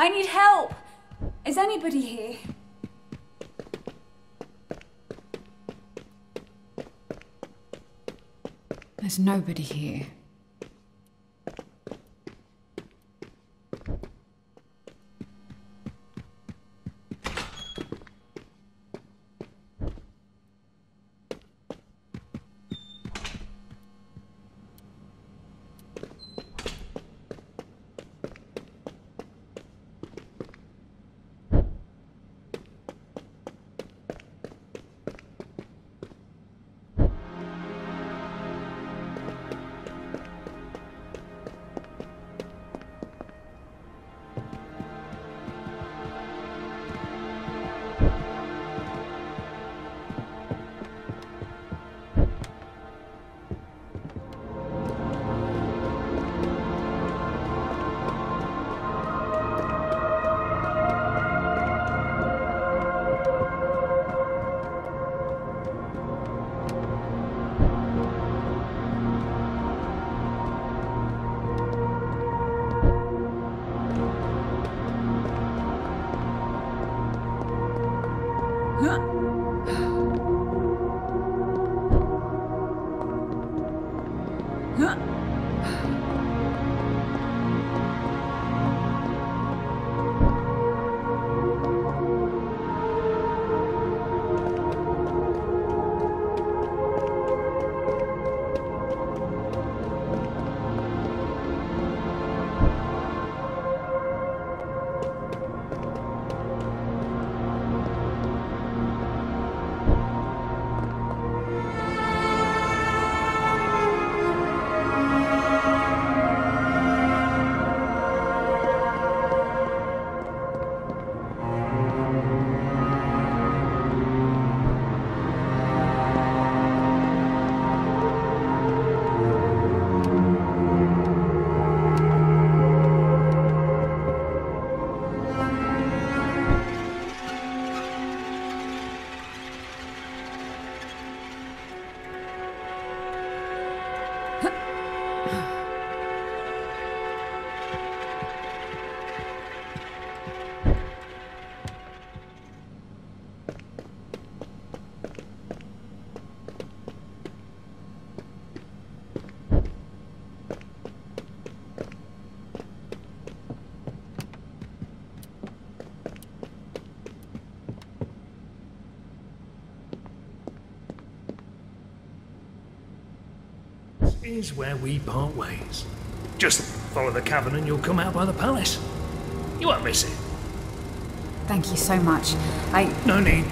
I need help! Is anybody here? There's nobody here. Here's where we part ways. Just follow the cavern and you'll come out by the palace. You won't miss it. Thank you so much. I. No need.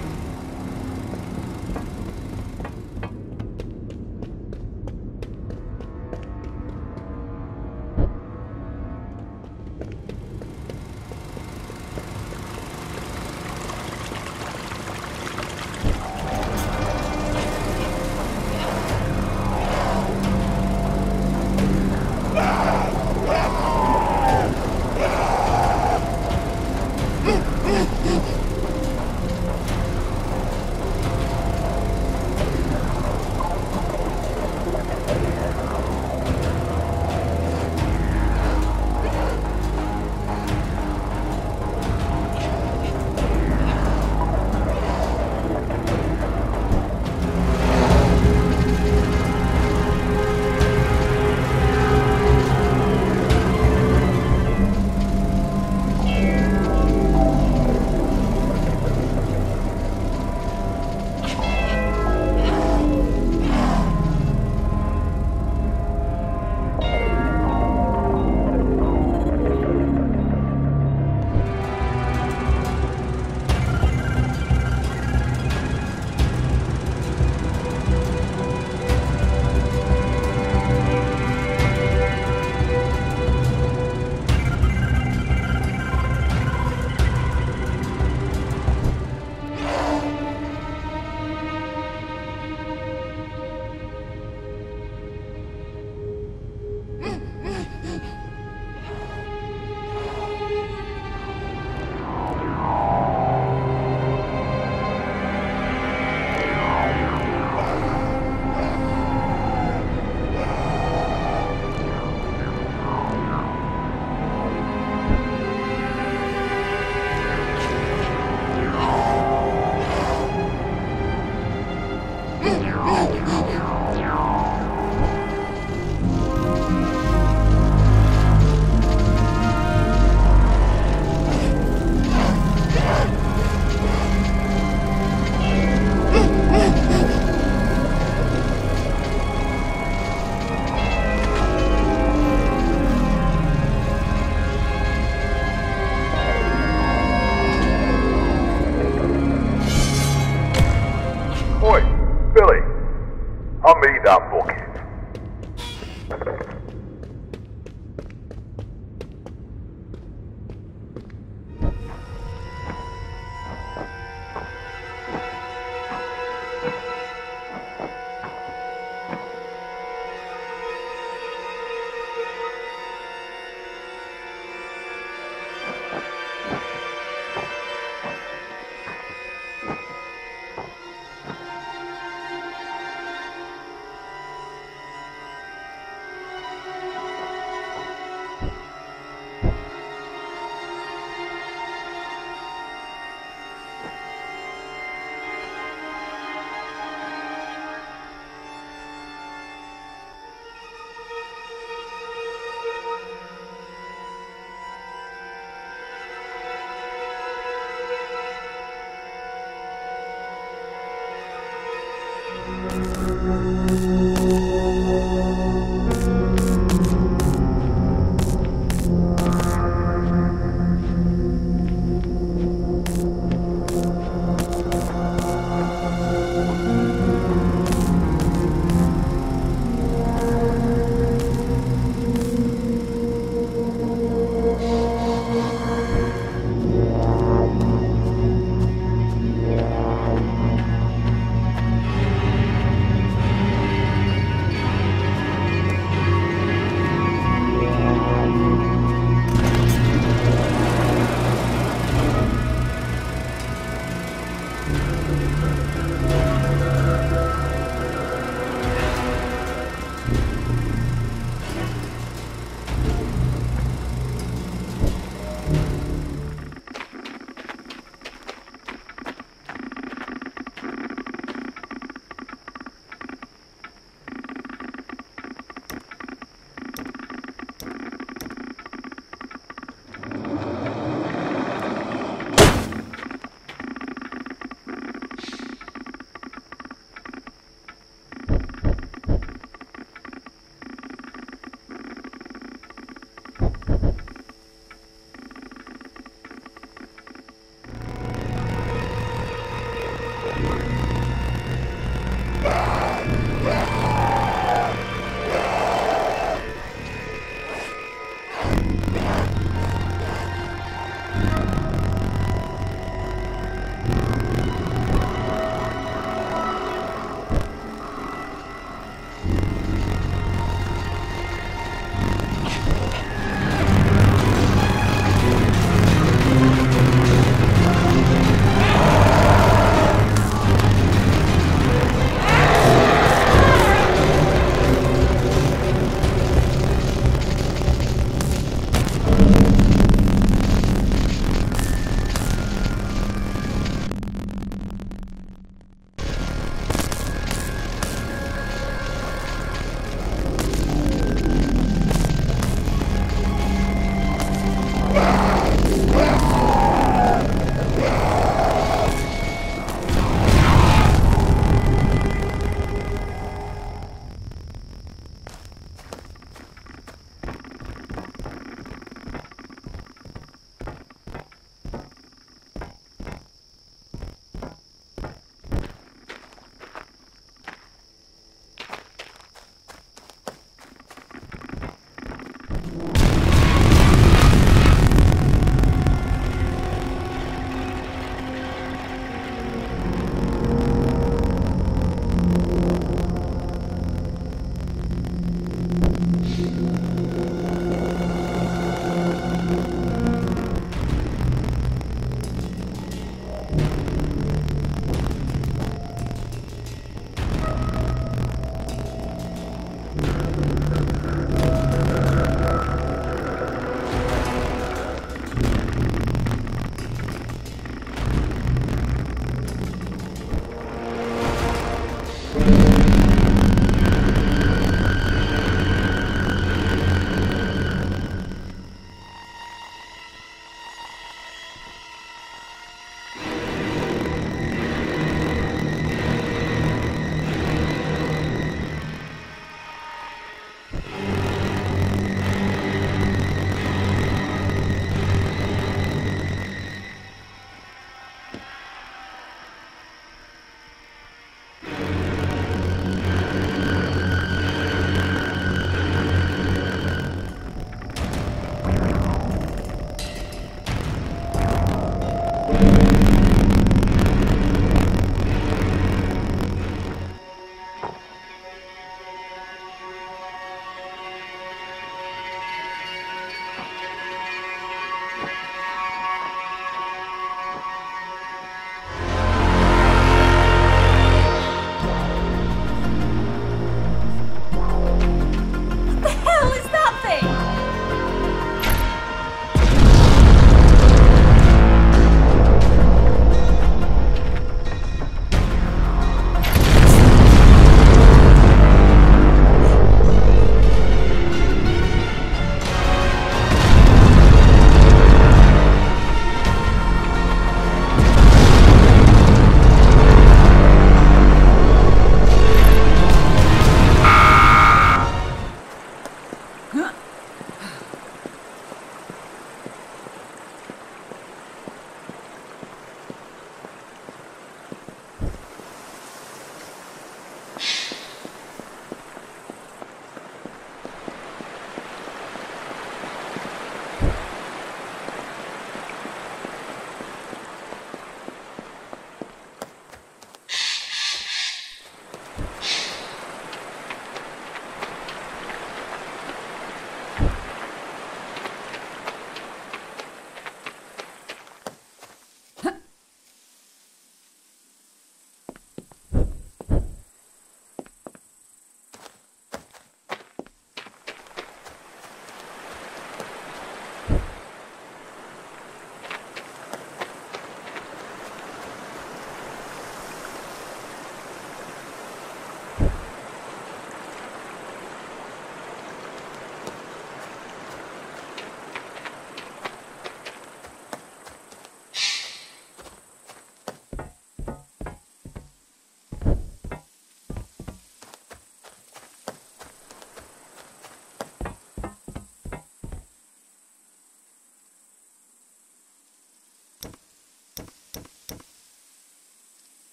me that bookies.